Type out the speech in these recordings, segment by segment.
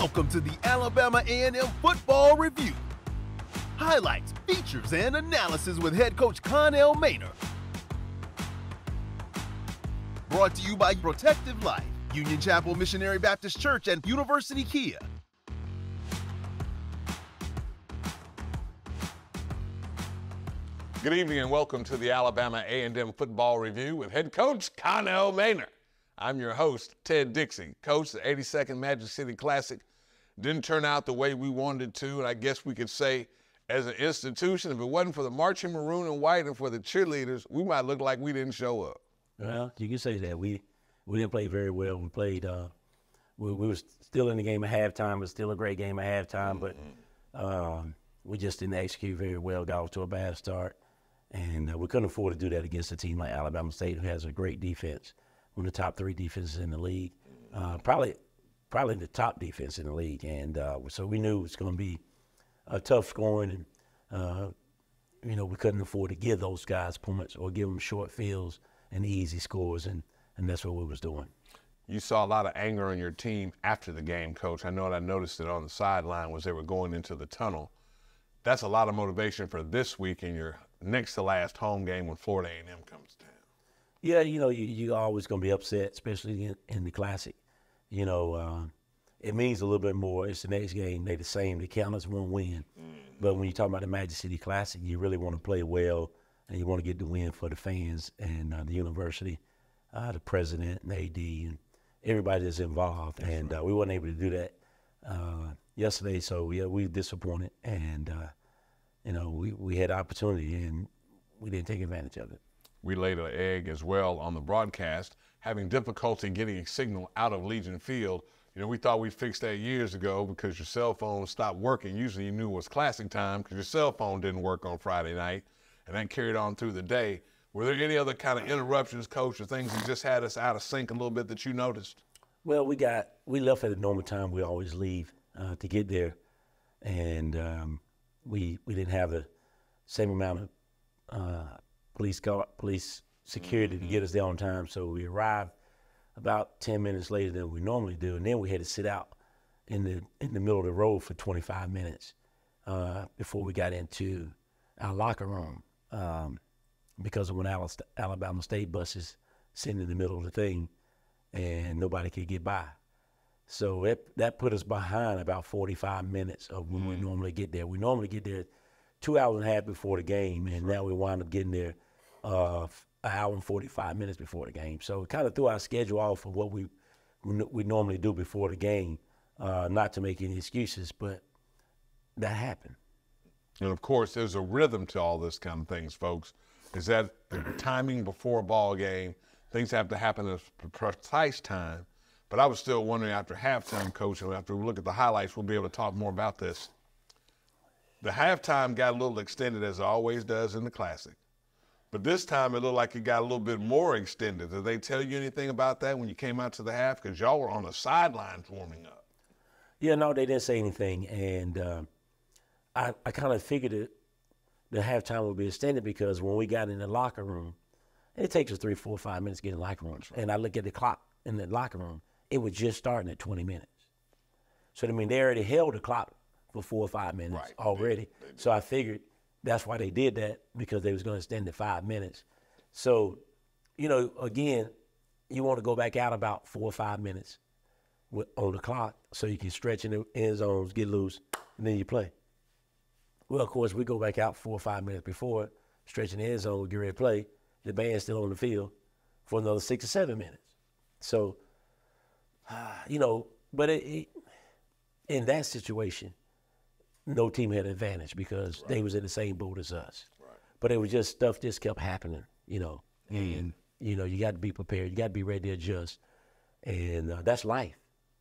Welcome to the Alabama A&M Football Review. Highlights, features, and analysis with head coach Connell Maynor. Brought to you by Protective Life, Union Chapel Missionary Baptist Church, and University Kia. Good evening and welcome to the Alabama A&M Football Review with head coach Connell Maynor. I'm your host, Ted Dixie. Coach, of the 82nd Magic City Classic didn't turn out the way we wanted it to, and I guess we could say as an institution, if it wasn't for the marching maroon and white and for the cheerleaders, we might look like we didn't show up. Well, you can say that. We we didn't play very well. We played uh, we, we were still in the game at halftime. It was still a great game at halftime, but um, we just didn't execute very well. Got off to a bad start, and uh, we couldn't afford to do that against a team like Alabama State, who has a great defense, one of the top three defenses in the league, uh, probably probably the top defense in the league. And uh, so we knew it was going to be a tough scoring, and uh, you know we couldn't afford to give those guys points or give them short fields and easy scores, and and that's what we was doing. You saw a lot of anger on your team after the game, Coach. I know that I noticed it on the sideline was they were going into the tunnel. That's a lot of motivation for this week in your next to last home game when Florida A&M comes down. Yeah, you know, you you always gonna be upset, especially in, in the classic. You know, uh, it means a little bit more. It's the next game. They the same. They count as one win. But when you talk about the Magic City Classic, you really want to play well, and you want to get the win for the fans and uh, the university, uh, the president, and AD, and everybody that's involved. and uh, we weren't able to do that uh, yesterday, so yeah, we were disappointed, and uh, you know, we we had opportunity and we didn't take advantage of it. We laid an egg as well on the broadcast, having difficulty getting a signal out of Legion Field. You know, we thought we fixed that years ago because your cell phone stopped working. Usually you knew it was classic time because your cell phone didn't work on Friday night, and that carried on through the day. Were there any other kind of interruptions, coach, or things that just had us out of sync a little bit that you noticed? Well, we got we left at the normal time we always leave uh, to get there, and um, we we didn't have the same amount of uh, police guard, police security to get us there on time. So we arrived about ten minutes later than we normally do, and then we had to sit out in the in the middle of the road for 25 minutes uh, before we got into our locker room um, because of when Alabama State buses sitting in the middle of the thing and nobody could get by. So it, that put us behind about 45 minutes of when we normally get there. We normally get there two hours and a half before the game, and now we wind up getting there uh, an hour and 45 minutes before the game. So it kind of threw our schedule off of what we we normally do before the game. Uh, not to make any excuses, but that happened. And of course, there's a rhythm to all this kind of things, folks. Is that the timing before a ball game? Things have to happen at a precise time. But I was still wondering after halftime, coach, and after we look at the highlights, we'll be able to talk more about this. The halftime got a little extended as it always does in the classic. But this time it looked like it got a little bit more extended. Did they tell you anything about that when you came out to the half? Because y'all were on the sidelines warming up. Yeah, no, they didn't say anything, and uh, I I kind of figured it, the halftime would be extended because when we got in the locker room, it takes us three, four, five minutes to get in the locker room, and I look at the clock in the locker room, it was just starting at 20 minutes. So I mean, they already held the clock for four or five minutes Right. already. so I figured that's why they did that because they was going to extend it five minutes. So, you know, again, you want to go back out about four or five minutes with, on the clock so you can stretch in the end zones, get loose, and then you play. Well, of course, we go back out four or five minutes before, stretch in the end zone, get ready to play. The band's still on the field for another six or seven minutes. So, you know, but it, it, in that situation, no team had advantage because they was in the same boat as us. But it was just stuff just kept happening, you know. And you know, you got to be prepared. You got to be ready to adjust, and uh, that's life.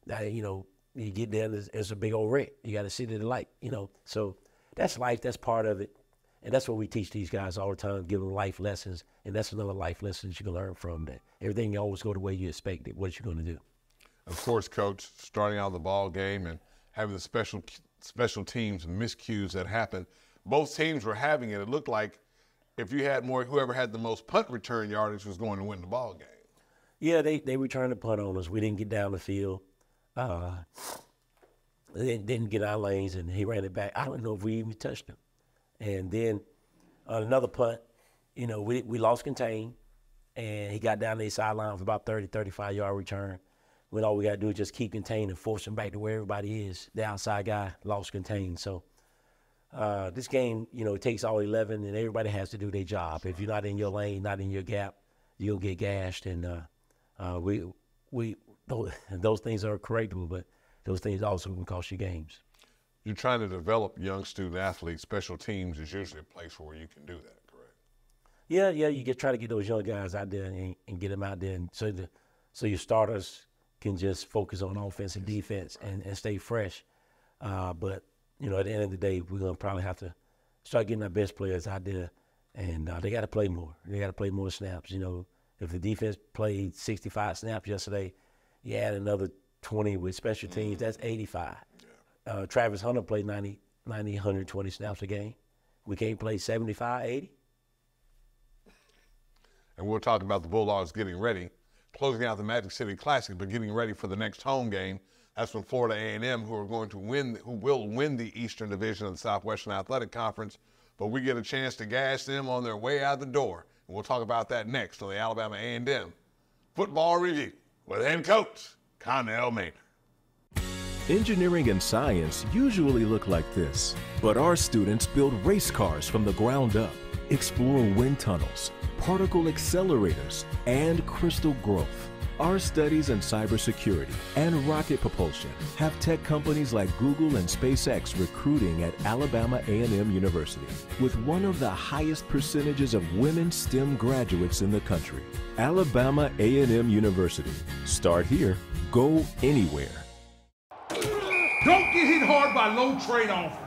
That, you know, you get there, and there's, there's a big old wreck. You got to see the light, you know. So that's life. That's part of it, and that's what we teach these guys all the time. Give them life lessons, and that's another life lesson that you can learn from. That everything always go the way you expect it. What you going to do? Of course, coach, starting out the ball game and having the special special teams miscues that happened. Both teams were having it. It looked like if you had more, whoever had the most punt return yardage was going to win the ball game. Yeah, they they returned the punt on us. We didn't get down the field. Uh, didn't, didn't get our lanes, and he ran it back. I don't know if we even touched him. And then on another punt, you know, we, we lost contain, and he got down the sideline for about 30, 35 yard return. When all we got to do is just keep contained and force them back to where everybody is. The outside guy lost contained. So uh, this game, you know, it takes all 11, and everybody has to do their job. If you're not in your lane, not in your gap, you'll get gashed. And uh, uh, we, we, those, those things are correctable, but those things also can cost you games. You're trying to develop young student athletes. Special teams is usually a place where you can do that, correct? Yeah, yeah. You get try to get those young guys out there and, and get them out there, and so the so your starters can just focus on offense and defense and, and stay fresh. Uh, but you know, at the end of the day, we're gonna probably have to start getting our best players out there, and uh, they got to play more. They got to play more snaps. You know, if the defense played 65 snaps yesterday, you add another 20 with special teams, that's 85. Uh, Travis Hunter played 90, 90, 120 snaps a game. We can't play 75, 80. And we're talking about the Bulldogs getting ready, closing out the Magic City Classic, but getting ready for the next home game. That's when Florida A&M, who are going to win, who will win the Eastern Division of the Southwestern Athletic Conference, but we get a chance to gas them on their way out the door. And we'll talk about that next on the Alabama A&M Football Review with head coach Connell Maynor. Engineering and science usually look like this, but our students build race cars from the ground up, explore wind tunnels, particle accelerators, and crystal growth. Our studies in cybersecurity and rocket propulsion have tech companies like Google and SpaceX recruiting at Alabama A&M University with one of the highest percentages of women STEM graduates in the country. Alabama A&M University. Start here, go anywhere. Don't get hit hard by low trade offers.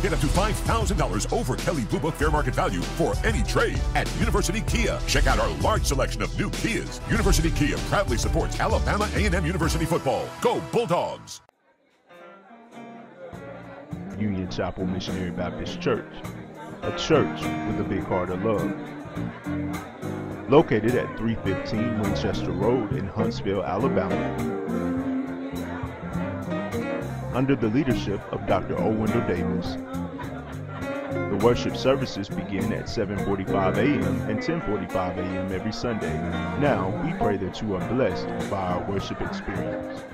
Get up to $5,000 over Kelley Blue Book fair market value for any trade at University Kia. Check out our large selection of new Kias. University Kia proudly supports Alabama A&M University football. Go Bulldogs! Union Chapel Missionary Baptist Church, a church with a big heart of love. Located at 315 Winchester Road in Huntsville, Alabama under the leadership of Dr. O. Davis. The worship services begin at 7:45 a.m. and 10:45 a.m. every Sunday. Now, we pray that you are blessed by our worship experience.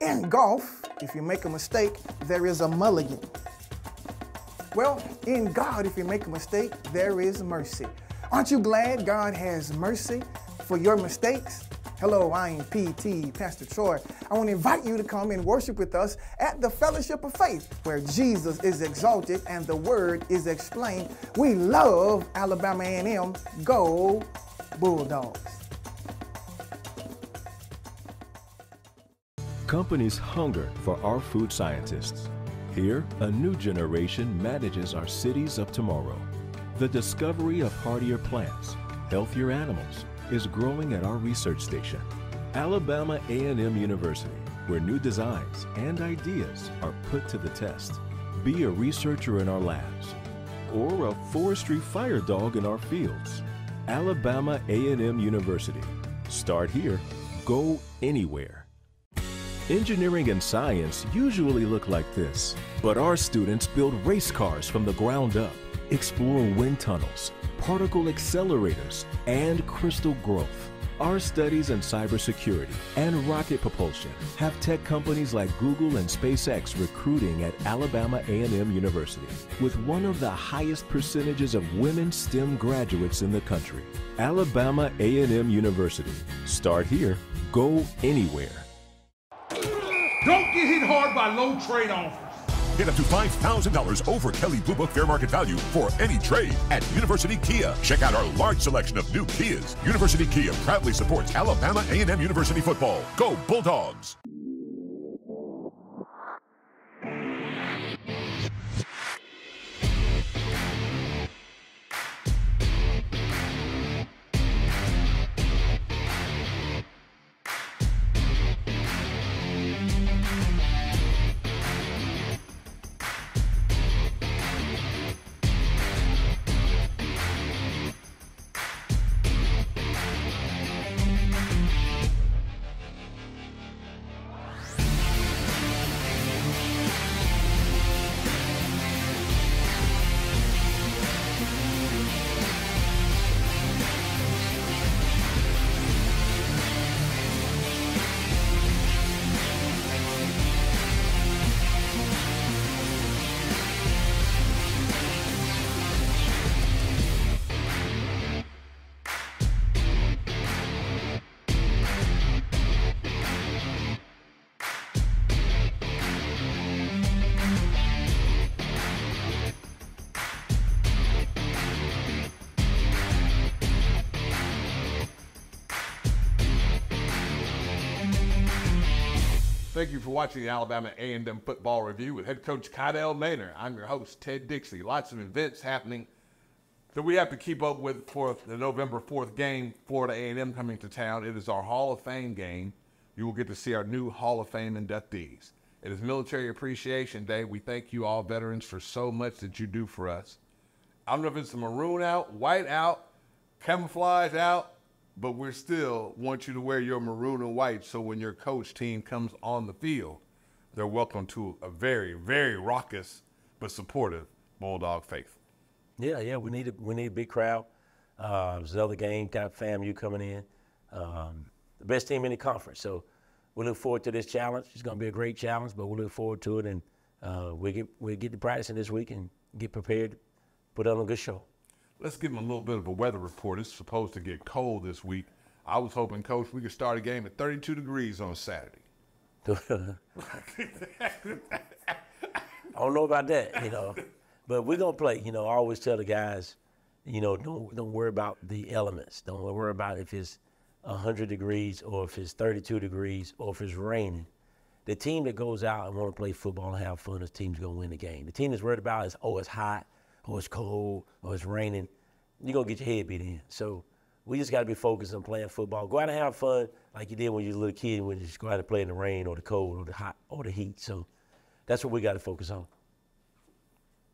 In golf, if you make a mistake, there is a mulligan. Well, in God, if you make a mistake, there is mercy. Aren't you glad God has mercy for your mistakes? Hello, I am PT, Pastor Troy. I want to invite you to come and worship with us at the Fellowship of Faith, where Jesus is exalted and the Word is explained. We love Alabama A&M. Go Bulldogs! Companies hunger for our food scientists. Here, a new generation manages our cities of tomorrow. The discovery of hardier plants, healthier animals, is growing at our research station, Alabama A&M University, where new designs and ideas are put to the test. Be a researcher in our labs or a forestry fire dog in our fields. Alabama A&M University. Start here, go anywhere. Engineering and science usually look like this, but our students build race cars from the ground up, explore wind tunnels, particle accelerators, and crystal growth. Our studies in cybersecurity and rocket propulsion have tech companies like Google and SpaceX recruiting at Alabama A&M University with one of the highest percentages of women STEM graduates in the country. Alabama A&M University. Start here, go anywhere. Don't get hit hard by low trade offers. Get up to $5,000 over Kelley Blue Book fair market value for any trade at University Kia. Check out our large selection of new Kias. University Kia proudly supports Alabama A&M University football. Go Bulldogs! Thank you for watching the Alabama A&M Football Review with head coach Connell Maynor. I'm your host, Ted Dixie. Lots of events happening that we have to keep up with for the November 4th game, Florida A&M coming to town. It is our Hall of Fame game. You will get to see our new Hall of Fame inductees. It is Military Appreciation Day. We thank you all veterans for so much that you do for us. I don't know if it's the maroon out, white out, camouflage out, but we still want you to wear your maroon and white so when your coach team comes on the field, they're welcome to a very, very raucous but supportive Bulldog faith. Yeah, yeah, we need a, we need a big crowd. Uh, another game, got FAMU coming in. Um, the best team in the conference. So we look forward to this challenge. It's going to be a great challenge, but we look forward to it. And uh, we get we get to practicing this week and get prepared, put on a good show. Let's give them a little bit of a weather report. It's supposed to get cold this week. I was hoping, Coach, we could start a game at 32 degrees on Saturday. I don't know about that, you know, but we're gonna play. You know, I always tell the guys, you know, don't don't worry about the elements. Don't worry about if it's 100 degrees or if it's 32 degrees or if it's raining. The team that goes out and want to play football and have fun, this team's gonna win the game. The team that's worried about is oh it's hot, or it's cold, or it's raining. You're gonna get your head beat in. So we just got to be focused on playing football. Go out and have fun like you did when you were a little kid when you just go out and play in the rain or the cold or the hot or the heat. So that's what we got to focus on.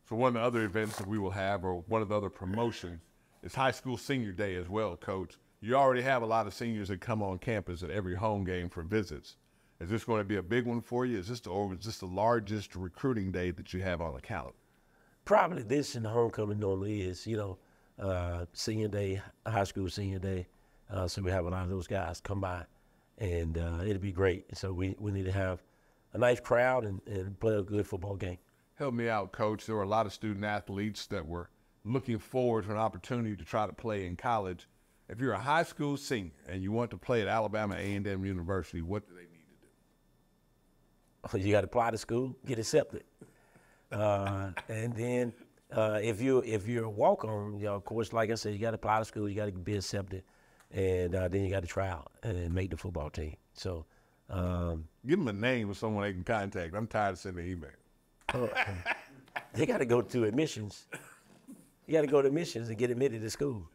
So one of the other events that we will have, or one of the other promotions, is High School Senior Day as well, Coach. You already have a lot of seniors that come on campus at every home game for visits. Is this going to be a big one for you? Is this the, or is this the largest recruiting day that you have on the calendar? Probably this and homecoming normally is, you know, uh, senior day, high school senior day. Uh, so we have a lot of those guys come by, and uh, it'll be great. So we, we need to have a nice crowd and, and play a good football game. Help me out, Coach. There were a lot of student athletes that were looking forward to an opportunity to try to play in college. If you're a high school senior and you want to play at Alabama A&M University, what do they need to do? You got to apply to school, get accepted, uh, and then uh, if you if you're a walk on, you know, of course, like I said, you got to apply to school, you got to be accepted, and uh, then you got to try out and make the football team. So, um, give them a name of someone they can contact. I'm tired of sending email. Oh, they got to go to admissions. You got to go to admissions and get admitted to school,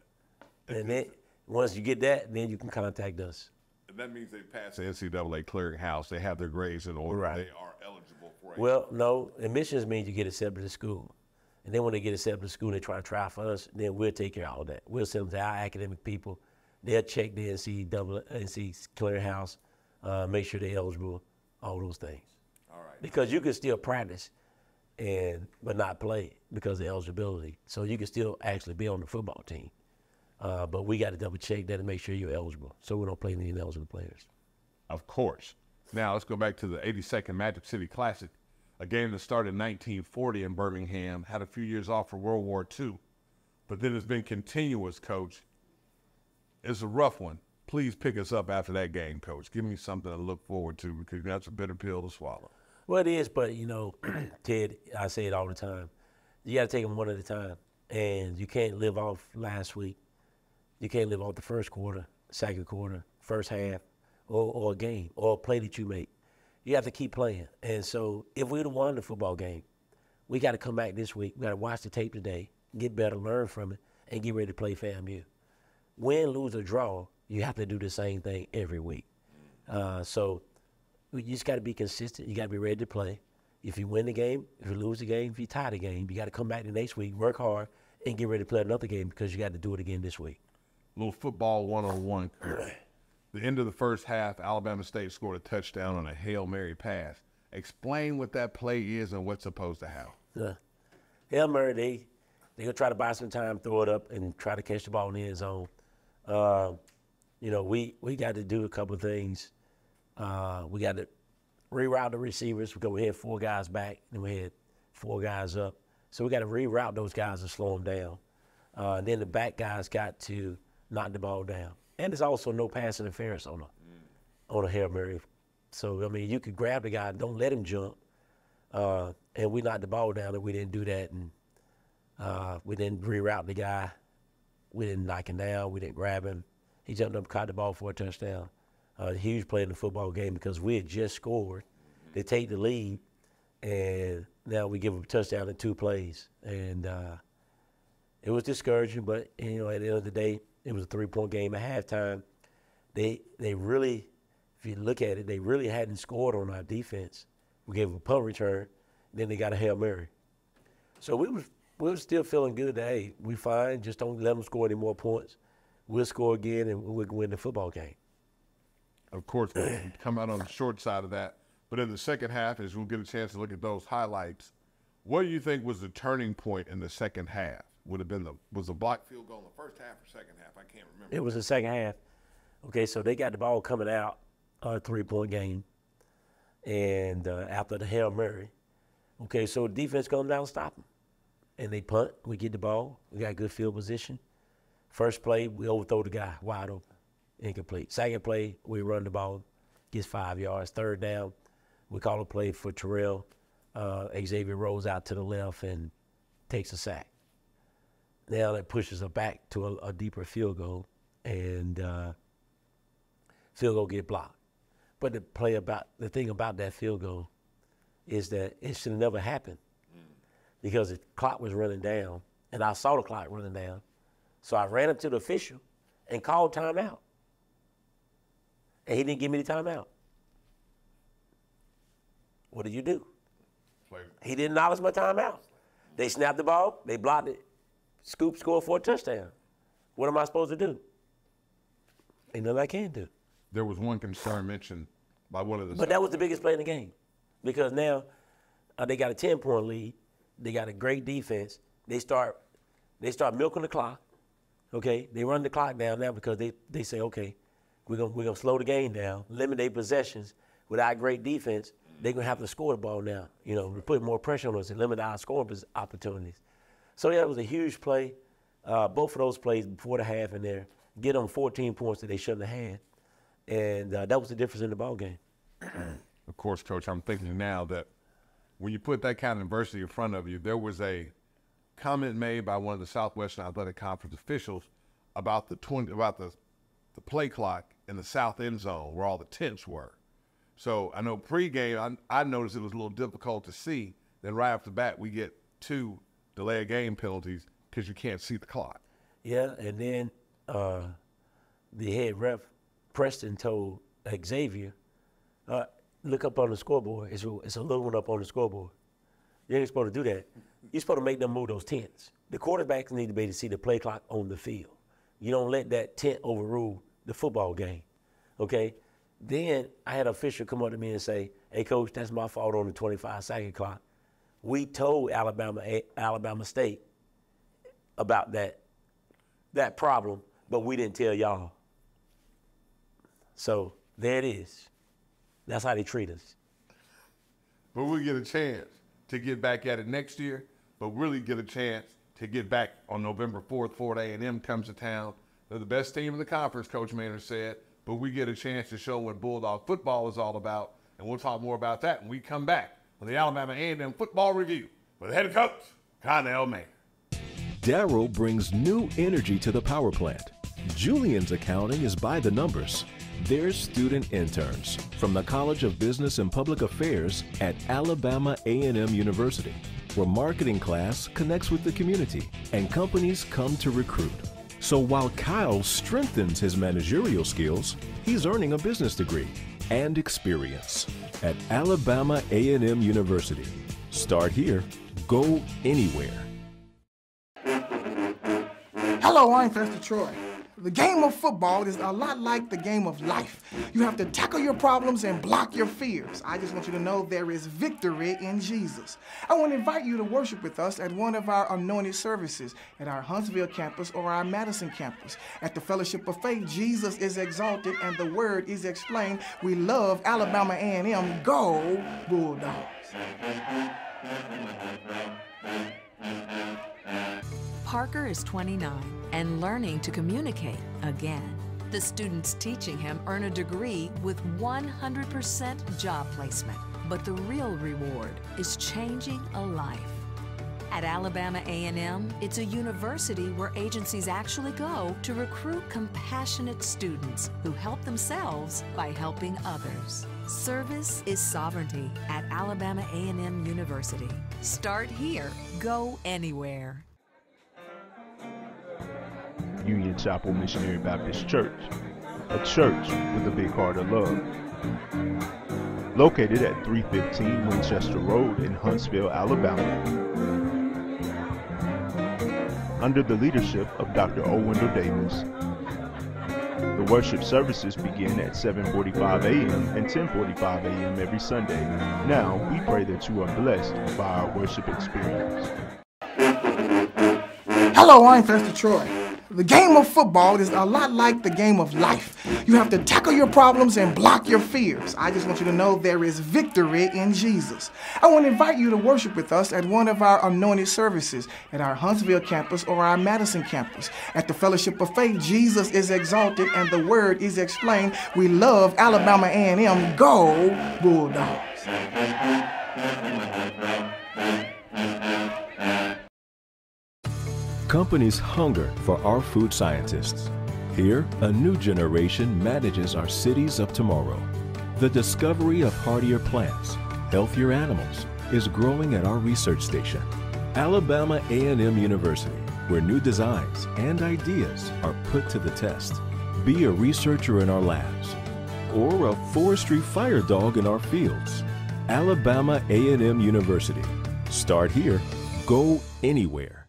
and then once you get that, then you can contact us. And that means they pass the NCAA clearinghouse. They have their grades in order. Right. They are eligible for. Well, no, admissions means you get accepted to school. And then when they get accepted to school, they try to try for us. Then we'll take care of all that. We'll send them to our academic people. They'll check the NC double NC clearinghouse, uh, make sure they're eligible, all those things. All right. Because you can still practice, and but not play because of eligibility. So you can still actually be on the football team. Uh, but we got to double check that and make sure you're eligible, so we don't play any ineligible players. Of course. Now let's go back to the 82nd Magic City Classic a game that started in 1940 in Birmingham, had a few years off for World War II, but then it's been continuous, coach. It's a rough one. Please pick us up after that game, coach. Give me something to look forward to because that's a bitter pill to swallow. Well, it is, but you know, Ted, I say it all the time. You got to take them one at a time, and you can't live off last week. You can't live off the first quarter, second quarter, first half, or, or a game, or a play that you make you have to keep playing. And so if we'd have won the football game, we got to come back this week. We got to watch the tape today, get better, learn from it, and get ready to play FAMU. Win, lose, or draw, you have to do the same thing every week. Uh, so you just got to be consistent. You got to be ready to play. If you win the game, if you lose the game, if you tie the game, you got to come back the next week, work hard, and get ready to play another game because you got to do it again this week. Little football 101. The end of the first half, Alabama State scored a touchdown on a Hail Mary pass. Explain what that play is and what's supposed to happen. Yeah. Hail Mary, they, they're going to try to buy some time, throw it up, and try to catch the ball in the end zone. Uh, you know, we, we got to do a couple things. Uh, we got to reroute the receivers because we had four guys back and we had four guys up. So we got to reroute those guys and slow them down. Uh, and then the back guys got to knock the ball down and there's also no pass interference on a mm. on a hail mary. So I mean, you could grab the guy, don't let him jump, uh, and we knocked the ball down, and we didn't do that, and uh, we didn't reroute the guy, we didn't knock him down, we didn't grab him. He jumped up, caught the ball for a touchdown. Uh, huge play in the football game because we had just scored, They take the lead, and now we give them a touchdown in two plays, and uh, it was discouraging. But you know, at the end of the day, it was a three-point game at halftime. They they really, if you look at it, they really hadn't scored on our defense. We gave them a punt return, then they got a hail mary. So we was we were still feeling good that hey, we fine. Just don't let them score any more points. We'll score again, and we'll win the football game. Of course, we come out on the short side of that. But in the second half, as we'll get a chance to look at those highlights, what do you think was the turning point in the second half? Would have been the was the block field goal in the first half or second half? I can't remember. It was the second half. Okay, so they got the ball coming out, a three point game, and uh, after the hail mary, okay, so defense comes down stop them, and they punt. We get the ball. We got good field position. First play, we overthrow the guy wide open, incomplete. Second play, we run the ball, gets five yards. Third down, we call a play for Terrell. Uh, Xavier rolls out to the left and takes a sack. Now that pushes us back to a, a deeper field goal, and uh, field goal get blocked. But the play about the thing about that field goal is that it should have never happened because the clock was running down, and I saw the clock running down, so I ran up to the official and called timeout, and he didn't give me the timeout. What did you do? He didn't acknowledge my timeout. They snapped the ball, they blocked it, Scoop scored for a touchdown. What am I supposed to do? Ain't nothing I can do. There was one concern mentioned by one of the. But that was the biggest play in the game, because now uh, they got a ten point lead. They got a great defense. They start they start milking the clock. Okay, they run the clock down now because they, they say, okay, we're gonna we're gonna slow the game down, limit their possessions. With our great defense, they're gonna have to score the ball now. You know, we put more pressure on us and limit our scoring opportunities. So yeah, it was a huge play. Uh, both of those plays before the half in there, get them 14 points that they shouldn't have had, and uh, that was the difference in the ball game. Of course, Coach, I'm thinking now that when you put that kind of adversity in front of you, there was a comment made by one of the Southwestern Athletic Conference officials about the 20, about the the play clock in the south end zone where all the tents were. So I know pregame, I, I noticed it was a little difficult to see. Then right off the bat, we get two delay of game penalties because you can't see the clock. Yeah, and then uh, the head ref Preston told Xavier, uh, "Look up on the scoreboard. It's a, it's a little one up on the scoreboard. You ain't supposed to do that. You're supposed to make them move those tents. The quarterbacks need to be able to see the play clock on the field. You don't let that tent overrule the football game. Okay? Then I had an official come up to me and say, "Hey, coach, that's my fault on the 25 second clock. We told Alabama eh, Alabama State about that that problem, but we didn't tell y'all. So there it is. That's how they treat us. But we'll get a chance to get back at it next year, but really get a chance to get back on November 4th. Florida A&M comes to town. They're the best team in the conference, Coach Maynor said, but we get a chance to show what Bulldog football is all about, and we'll talk more about that when we come back on the Alabama A&M Football Review with head coach Connell Maynor. Daryl brings new energy to the power plant. Julian's accounting is by the numbers. They're student interns from the College of Business and Public Affairs at Alabama A&M University, where marketing class connects with the community and companies come to recruit. So while Kyle strengthens his managerial skills, he's earning a business degree and experience at Alabama A&M University. Start here, go anywhere. Hello, I'm Pastor Troy. The game of football is a lot like the game of life. You have to tackle your problems and block your fears. I just want you to know there is victory in Jesus. I want to invite you to worship with us at one of our anointed services at our Huntsville campus or our Madison campus. At the Fellowship of Faith, Jesus is exalted and the word is explained. We love Alabama A&M. Go Bulldogs. Parker is 29 and learning to communicate again. The students teaching him earn a degree with 100% job placement. But the real reward is changing a life. At Alabama A&M, it's a university where agencies actually go to recruit compassionate students who help themselves by helping others. Service is sovereignty at Alabama A&M University. Start here, go anywhere. Union Chapel Missionary Baptist Church, a church with a big heart of love. Located at 315 Winchester Road in Huntsville, Alabama. Under the leadership of Dr. O. Wendell Davis. The worship services begin at 7:45 a.m. and 10:45 a.m. every Sunday. Now, we pray that you are blessed by our worship experience. Hello, I'm Pastor Troy. The game of football is a lot like the game of life. You have to tackle your problems and block your fears. I just want you to know there is victory in Jesus. I want to invite you to worship with us at one of our anointed services at our Huntsville campus or our Madison campus. At the Fellowship of Faith, Jesus is exalted and the word is explained. We love Alabama A&M. Go Bulldogs. Companies hunger for our food scientists. Here, a new generation manages our cities of tomorrow. The discovery of hardier plants, healthier animals, is growing at our research station, Alabama A&M University, where new designs and ideas are put to the test. Be a researcher in our labs or a forestry fire dog in our fields. Alabama A&M University. Start here, go anywhere.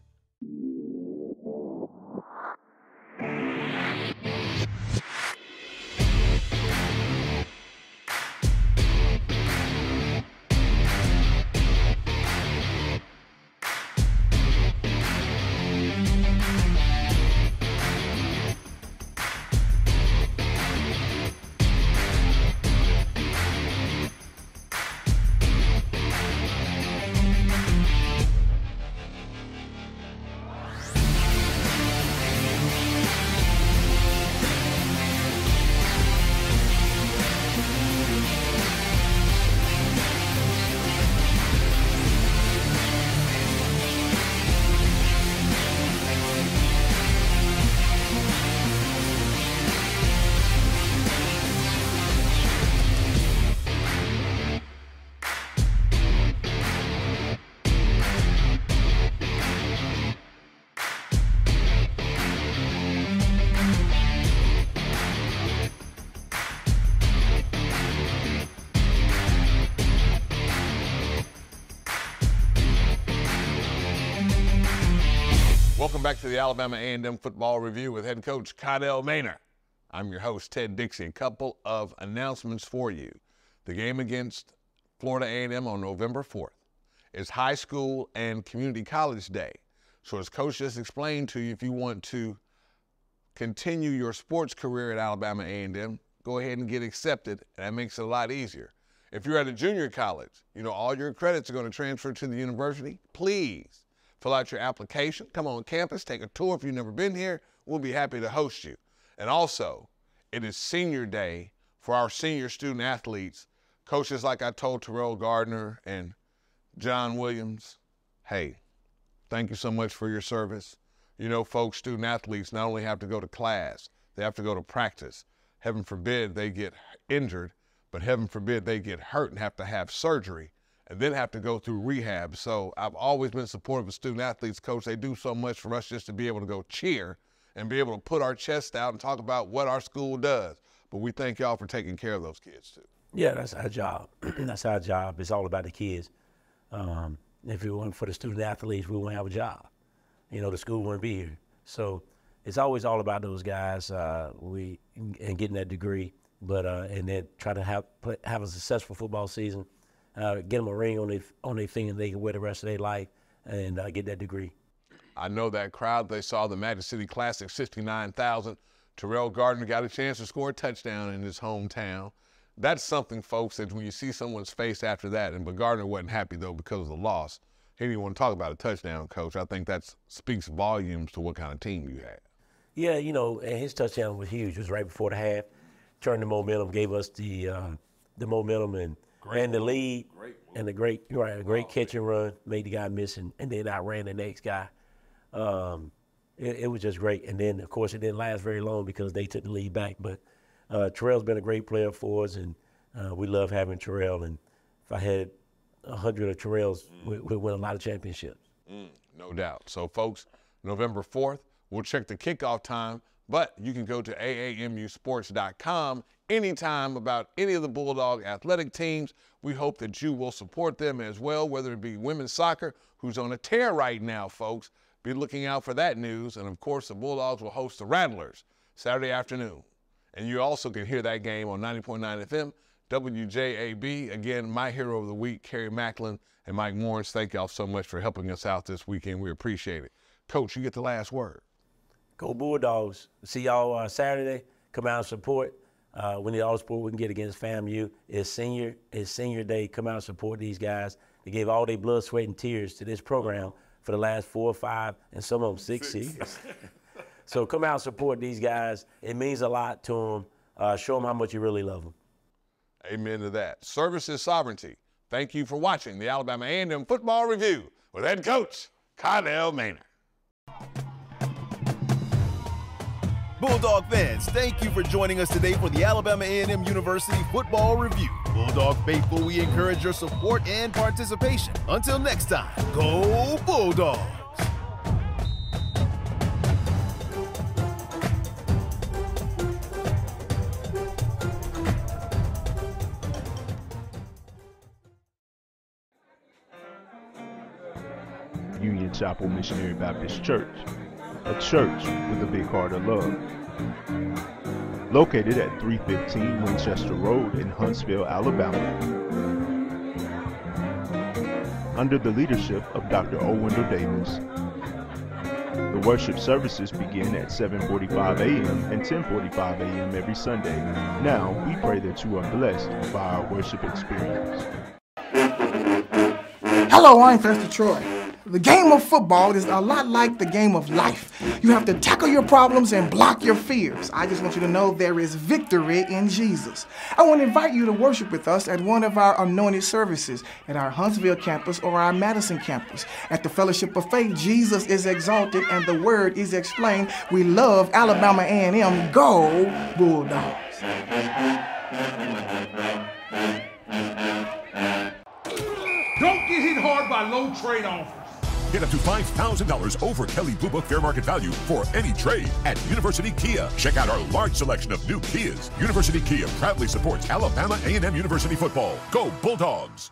Back to the Alabama A&M Football Review with head coach Connell Maynor. I'm your host, Ted Dixie. A couple of announcements for you. The game against Florida A&M on November 4th is high school and community college day. So as coach just explained to you, if you want to continue your sports career at Alabama A&M, go ahead and get accepted. And that makes it a lot easier. If you're at a junior college, you know, all your credits are going to transfer to the university. Please fill out your application, come on campus, take a tour. If you've never been here, we'll be happy to host you. And also, it is senior day for our senior student athletes. Coaches like I told Terrell Gardner and John Williams, hey, thank you so much for your service. You know, folks, student athletes not only have to go to class, they have to go to practice. Heaven forbid they get injured, but heaven forbid they get hurt and have to have surgery and then have to go through rehab. So I've always been supportive of student athletes, coach. They do so much for us just to be able to go cheer and be able to put our chest out and talk about what our school does. But we thank y'all for taking care of those kids too. Yeah, that's our job. that's our job. It's all about the kids. Um, if it weren't for the student athletes, we wouldn't have a job. You know, the school wouldn't be here. So it's always all about those guys. Uh, we and getting that degree, but uh, and then try to have have a successful football season uh, get them a ring on their on their finger they can wear the rest of their life and uh, get that degree. I know that crowd. They saw the Magic City Classic, 69,000. Terrell Gardner got a chance to score a touchdown in his hometown. That's something, folks, that when you see someone's face after that, and but Gardner wasn't happy though because of the loss. He didn't want to talk about a touchdown, coach. I think that speaks volumes to what kind of team you had. Yeah, you know, and his touchdown was huge. It was right before the half. Turned the momentum, gave us the uh, the momentum, and Great ran the lead. Great and the great, right, a great catch and run made the guy miss, and, and then I ran the next guy. Um, it, it, was just great. And then, of course, it didn't last very long because they took the lead back. But uh, Terrell's been a great player for us, and uh, we love having Terrell. And if I had a hundred of Terrells, mm. we, would win a lot of championships. Mm, no doubt. So, folks, November 4th, we'll check the kickoff time, but you can go to AAMUsports.com anytime about any of the Bulldog athletic teams. We hope that you will support them as well, whether it be women's soccer, who's on a tear right now, folks. Be looking out for that news. And of course, the Bulldogs will host the Rattlers Saturday afternoon. And you also can hear that game on 90.9 FM, WJAB. Again, my hero of the week, Kerry Macklin and Mike Morris. Thank y'all so much for helping us out this weekend. We appreciate it. Coach, you get the last word. Go Bulldogs. See y'all uh, Saturday. Come out and support. Uh, we need all the support we can get against FAMU. It's senior, it's senior day. Come out and support these guys. They gave all their blood, sweat, and tears to this program for the last four or five, and some of them six, six. years. so come out and support these guys. It means a lot to them. Uh, show them how much you really love them. Amen to that. Service is sovereignty. Thank you for watching the Alabama A&M Football Review with head coach Connell Maynor. Bulldog fans, thank you for joining us today for the Alabama A&M University Football Review. Bulldog faithful, we encourage your support and participation. Until next time, go Bulldogs! Union Chapel Missionary Baptist Church a church with a big heart of love. Located at 315 Winchester Road in Huntsville, Alabama. Under the leadership of Dr. O. Wendell Davis. The worship services begin at 7:45 a.m. and 10:45 a.m. every Sunday. Now, we pray that you are blessed by our worship experience. Hello, I'm Pastor Troy. The game of football is a lot like the game of life. You have to tackle your problems and block your fears. I just want you to know there is victory in Jesus. I want to invite you to worship with us at one of our anointed services at our Huntsville campus or our Madison campus. At the Fellowship of Faith, Jesus is exalted and the word is explained. We love Alabama A&M. Go Bulldogs. Don't get hit hard by low trade offers. Get up to $5,000 over Kelley Blue Book fair market value for any trade at University Kia. Check out our large selection of new Kias. University Kia proudly supports Alabama A&M University football. Go Bulldogs!